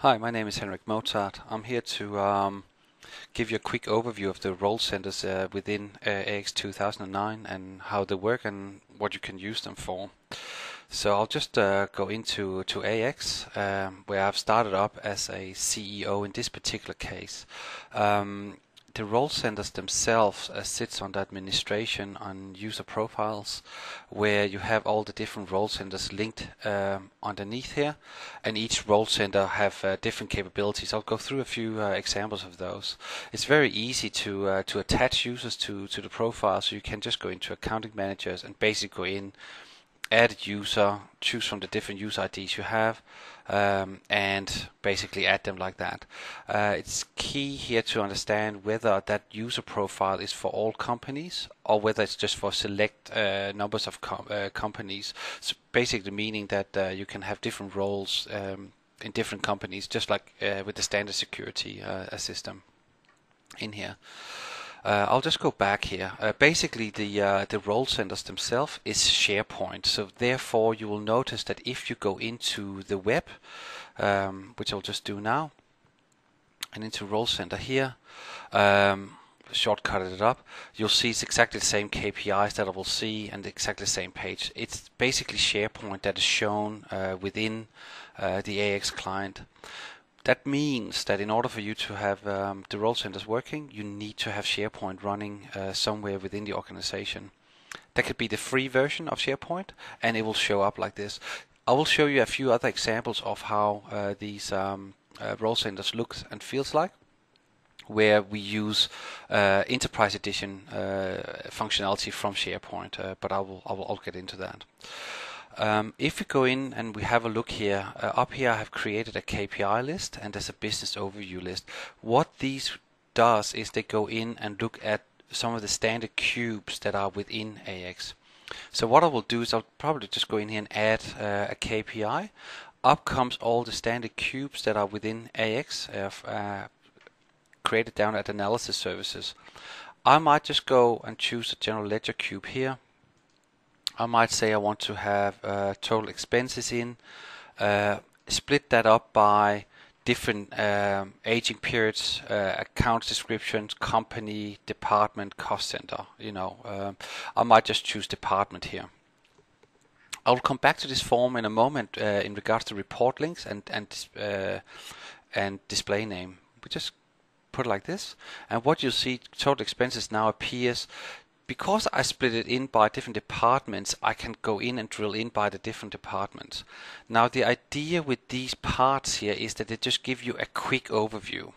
Hi, my name is Henrik Mozart. I'm here to um, give you a quick overview of the role centers uh, within uh, AX 2009 and how they work and what you can use them for. So I'll just uh, go into to AX um, where I've started up as a CEO in this particular case. Um, the role centers themselves uh, sits on the administration on user profiles where you have all the different role centers linked um, underneath here. And each role center have uh, different capabilities. I'll go through a few uh, examples of those. It's very easy to uh, to attach users to to the profile. So you can just go into accounting managers and basically go in add user, choose from the different user IDs you have, um, and basically add them like that. Uh, it's key here to understand whether that user profile is for all companies or whether it's just for select uh, numbers of com uh, companies. So basically meaning that uh, you can have different roles um, in different companies, just like uh, with the standard security uh, system in here. Uh, I'll just go back here. Uh, basically, the uh, the role centers themselves is SharePoint. So therefore, you will notice that if you go into the web, um, which I'll just do now, and into role center here, um, shortcutted it up, you'll see it's exactly the same KPIs that I will see and exactly the same page. It's basically SharePoint that is shown uh, within uh, the AX client. That means that in order for you to have um, the role centers working, you need to have SharePoint running uh, somewhere within the organization. That could be the free version of SharePoint, and it will show up like this. I will show you a few other examples of how uh, these um, uh, role centers looks and feels like where we use uh, enterprise edition uh, functionality from SharePoint, uh, but I will, I will I'll get into that. Um, if we go in and we have a look here, uh, up here I have created a KPI list and there's a business overview list. What these does is they go in and look at some of the standard cubes that are within AX. So what I will do is I'll probably just go in here and add uh, a KPI. Up comes all the standard cubes that are within AX uh, uh, created down at analysis services. I might just go and choose a general ledger cube here I might say I want to have uh, total expenses in, uh, split that up by different um, aging periods, uh, account descriptions, company, department, cost center. You know, um, I might just choose department here. I'll come back to this form in a moment uh, in regards to report links and and uh, and display name. We just put it like this, and what you'll see, total expenses now appears because I split it in by different departments, I can go in and drill in by the different departments. Now the idea with these parts here is that they just give you a quick overview.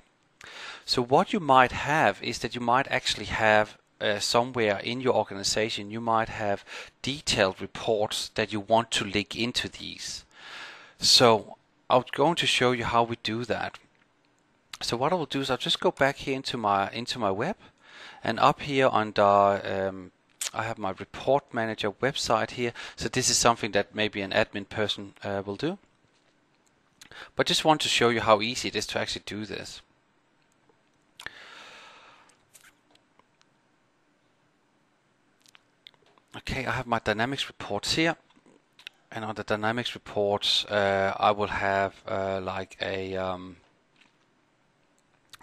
So what you might have is that you might actually have uh, somewhere in your organization, you might have detailed reports that you want to link into these. So I'm going to show you how we do that. So what I will do is I'll just go back here into my into my web and up here under um, I have my report manager website here. So this is something that maybe an admin person uh, will do. But just want to show you how easy it is to actually do this. Okay, I have my Dynamics reports here. And on the Dynamics reports, uh, I will have uh, like a um,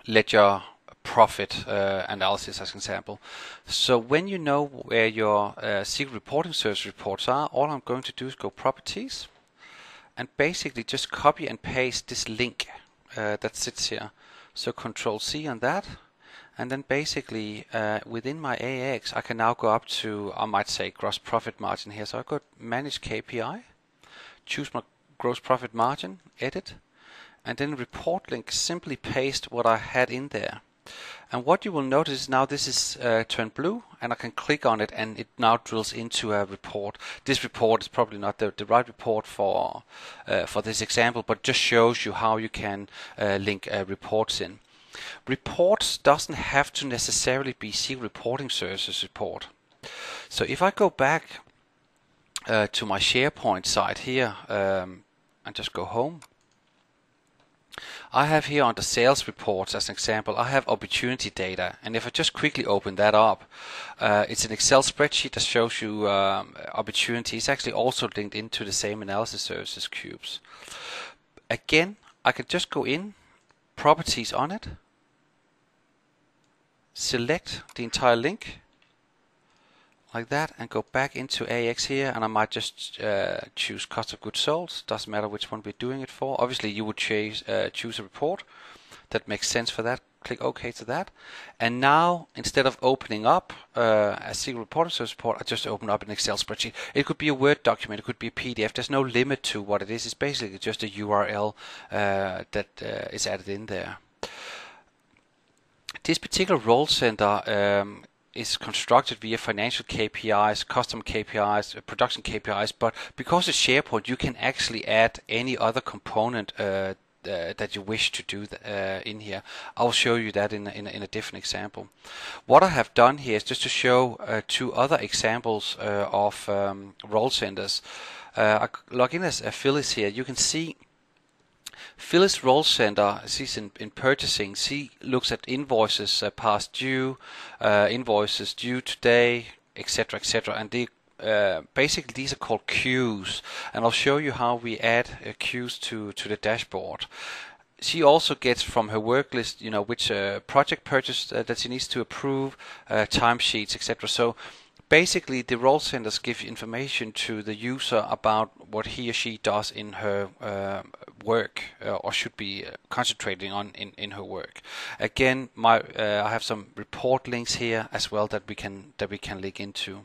ledger profit uh, analysis as an example. So when you know where your uh, SQL reporting service reports are, all I'm going to do is go properties and basically just copy and paste this link uh, that sits here. So control C on that and then basically uh, within my AX I can now go up to I might say gross profit margin here. So I go manage KPI, choose my gross profit margin, edit and then report link simply paste what I had in there and what you will notice is now this is uh, turned blue and I can click on it and it now drills into a report. This report is probably not the, the right report for uh, for this example, but just shows you how you can uh, link uh, reports in. Reports doesn't have to necessarily be C reporting services report. So if I go back uh, to my SharePoint site here um, and just go home I have here on the sales reports as an example, I have opportunity data. And if I just quickly open that up, uh, it's an Excel spreadsheet that shows you um, opportunities actually also linked into the same analysis services cubes. Again, I can just go in, properties on it, select the entire link like that and go back into AX here and I might just uh, choose cost of goods sold. Doesn't matter which one we're doing it for. Obviously you would choose, uh, choose a report that makes sense for that. Click OK to that. And now instead of opening up uh, a single reporting service report I just open up an Excel spreadsheet. It could be a Word document. It could be a PDF there's no limit to what it is. It's basically just a URL uh, that uh, is added in there. This particular role center um, is constructed via financial KPIs, custom KPIs, uh, production KPIs, but because it's SharePoint, you can actually add any other component uh, uh, that you wish to do uh, in here. I'll show you that in, in, in, a different example. What I have done here is just to show uh, two other examples uh, of um, role centers. I log in as here. You can see Phyllis Role Center, she's in, in purchasing. She looks at invoices uh, past due, uh, invoices due today, etc., etc. And they, uh, basically these are called cues. And I'll show you how we add uh, cues to to the dashboard. She also gets from her work list, you know, which uh, project purchase uh, that she needs to approve, timesheets, etc. So basically the role centers give information to the user about what he or she does in her uh, work uh, or should be uh, concentrating on in, in her work. Again, my uh, I have some report links here as well that we can that we can link into.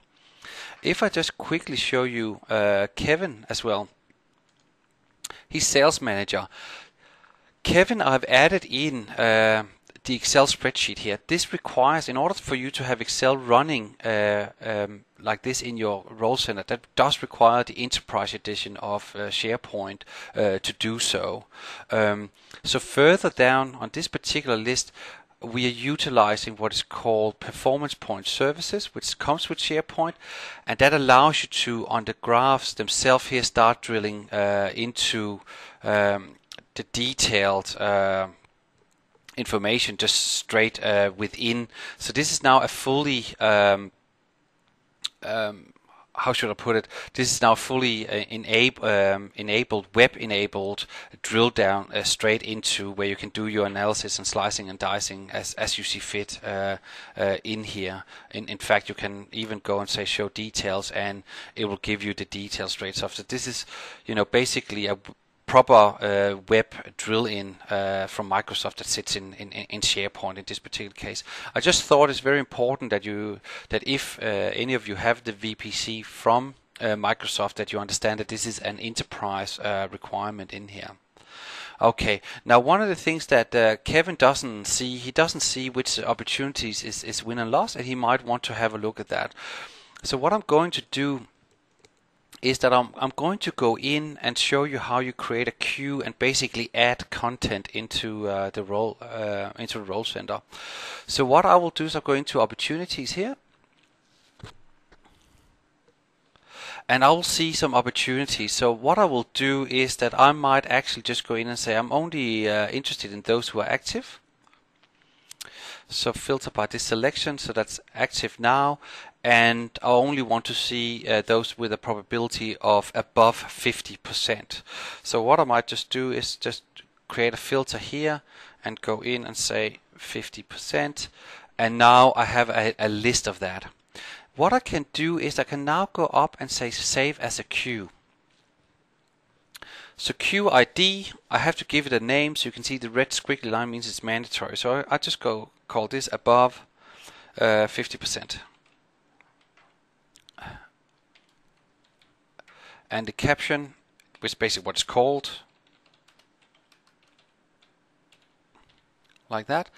If I just quickly show you uh, Kevin as well, he's sales manager. Kevin, I've added in uh, the Excel spreadsheet here. This requires, in order for you to have Excel running uh, um, like this in your role center, that does require the enterprise edition of uh, SharePoint uh, to do so. Um, so further down on this particular list, we are utilizing what is called PerformancePoint Services, which comes with SharePoint, and that allows you to, on the graphs themselves here, start drilling uh, into um, the detailed uh, information just straight uh, within. So this is now a fully um, um, how should I put it? This is now fully uh, enab- um, enabled, web-enabled drill down uh, straight into where you can do your analysis and slicing and dicing as as you see fit uh, uh in here. In in fact, you can even go and say show details, and it will give you the details straight. So this is, you know, basically a proper uh, web drill-in uh, from Microsoft that sits in, in, in, SharePoint in this particular case. I just thought it's very important that you that if uh, any of you have the VPC from Microsoft, that you understand that this is an enterprise requirement in here. Okay, now one of the things that uh, Kevin doesn't see, he doesn't see which opportunities is, is win and loss, and he might want to have a look at that. So what I'm going to do is that I'm, I'm going to go in and show you how you create a cue and basically add content into uh, the role uh, into the role center. So what I will do is I'll go into opportunities here. And I will see some opportunities. So what I will do is that I might actually just go in and say I'm only uh, interested in those who are active. So filter by this selection, so that's active now, and I only want to see uh, those with a probability of above 50%. So what I might just do is just create a filter here and go in and say 50% and now I have a, a list of that. What I can do is I can now go up and say save as a cue. So ID, I have to give it a name so you can see the red squiggly line means it's mandatory. So I, I just go call this above uh, 50%. And the caption, which is basically what it's called, like that.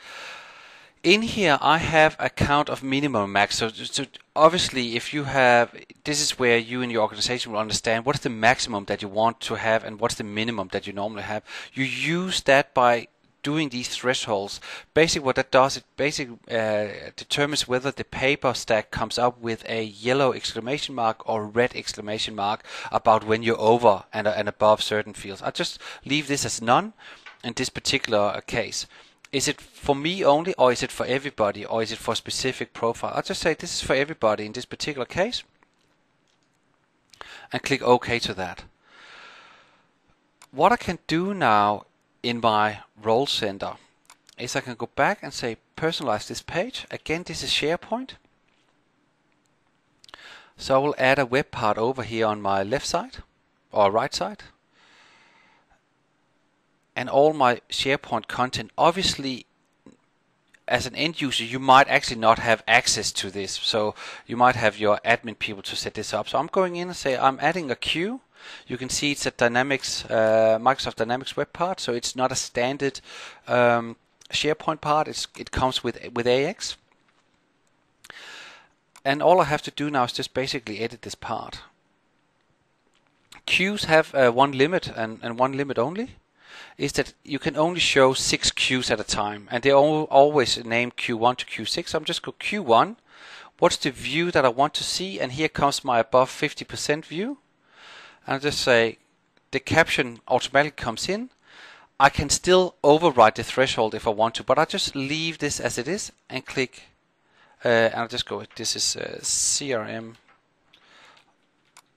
In here, I have a count of minimum max. So, so obviously, if you have, this is where you and your organization will understand what is the maximum that you want to have and what's the minimum that you normally have. You use that by doing these thresholds, basically what that does, it basically uh, determines whether the paper stack comes up with a yellow exclamation mark or red exclamation mark about when you're over and, and above certain fields. I just leave this as none in this particular case. Is it for me only, or is it for everybody, or is it for a specific profile? I'll just say this is for everybody in this particular case, and click OK to that. What I can do now in my role center is I can go back and say personalize this page. Again, this is SharePoint. So I will add a web part over here on my left side or right side. And all my SharePoint content, obviously as an end user, you might actually not have access to this. So you might have your admin people to set this up. So I'm going in and say I'm adding a cue. You can see it's a Dynamics, uh, Microsoft Dynamics web part, so it's not a standard um, SharePoint part. It's, it comes with with AX. And all I have to do now is just basically edit this part. Cues have uh, one limit and, and one limit only is that you can only show six cues at a time, and they're all, always named Q1 to Q6. So I'm just go Q1. What's the view that I want to see? And here comes my above 50% view. And I just say the caption automatically comes in. I can still override the threshold if I want to, but I just leave this as it is and click. Uh, and I'll just go. This is uh, CRM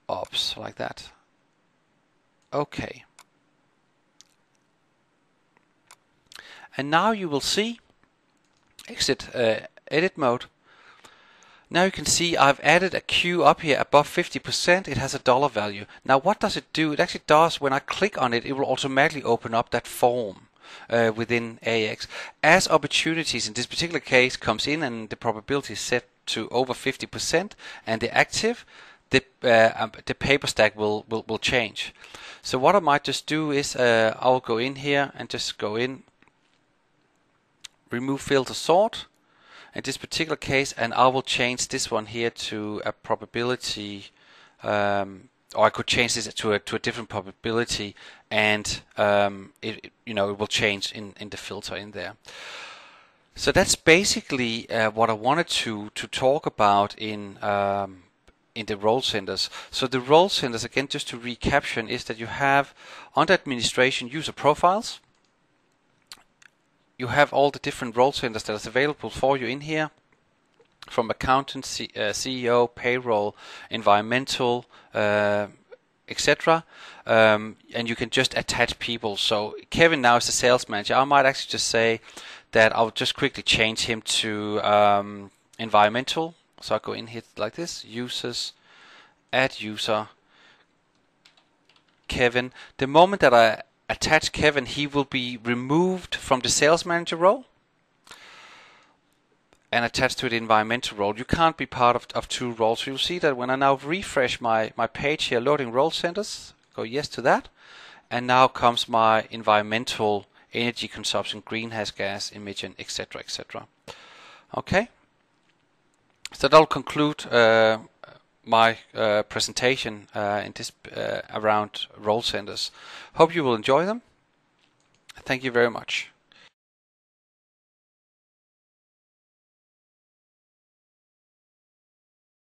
ops like that. Okay. And now you will see, exit uh, edit mode. Now you can see I've added a cue up here above 50%. It has a dollar value. Now what does it do? It actually does, when I click on it, it will automatically open up that form. Uh, within AX. As opportunities in this particular case comes in and the probability is set to over 50% and the active, the uh, um, the paper stack will, will will change. So what I might just do is uh, I'll go in here and just go in remove filter sort in this particular case and I will change this one here to a probability um, or I could change this to a, to a different probability and um, it, you know it will change in, in the filter in there. So that's basically uh, what I wanted to to talk about in um, in the role centers. So the role centers again just to recaption is that you have under administration user profiles you have all the different role centers that is available for you in here from accountant, C- uh, CEO, payroll, environmental, uh, etc. Um, and you can just attach people. So Kevin now is the sales manager. I might actually just say that I'll just quickly change him to um, environmental. So I'll go in here like this, users, add user, Kevin. The moment that I attach Kevin, he will be removed from the sales manager role and attached to the environmental role. You can't be part of, of two roles. You'll see that when I now refresh my, my page here, loading role centers, go yes to that. And now comes my environmental energy consumption, greenhouse gas emission, etc., etc. Okay. So that'll conclude uh, my uh, presentation uh, in this uh, around role centers. Hope you will enjoy them. Thank you very much.